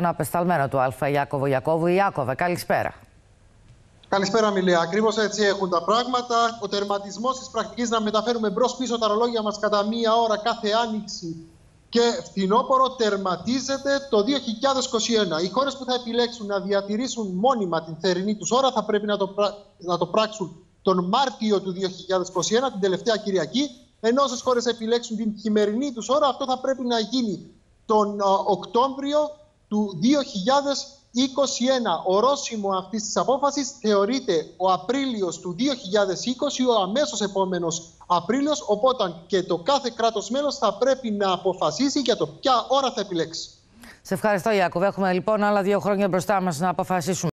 Τον απεσταλμένο του Α, Ιάκωβο Ιακώβου. Ιάκωβε, καλησπέρα. Καλησπέρα, Μιλία. Ακριβώς έτσι έχουν τα πράγματα. Ο τερματισμός της πρακτικής να μεταφέρουμε μπρο-πίσω τα ρολόγια μας κατά μία ώρα κάθε άνοιξη και φθινόπωρο τερματίζεται το 2021. Οι χώρες που θα επιλέξουν να διατηρήσουν μόνιμα την θερινή τους ώρα θα πρέπει να το, να το πράξουν τον Μάρτιο του 2021, την τελευταία Κυριακή. Ενώ όσες χώρες επιλέξουν την χειμερινή τους ώρα, αυτό θα πρέπει να γίνει τον Οκτώβριο του 2021. Ορόσημο αυτής της απόφασης θεωρείται ο Απρίλιος του 2020, ο αμέσως επόμενος Απρίλιος. Οπότε και το κάθε κράτος μέλος θα πρέπει να αποφασίσει για το ποια ώρα θα επιλέξει. Σε ευχαριστώ, Ιάκωβ. Έχουμε λοιπόν άλλα δύο χρόνια μπροστά μας να αποφασίσουμε.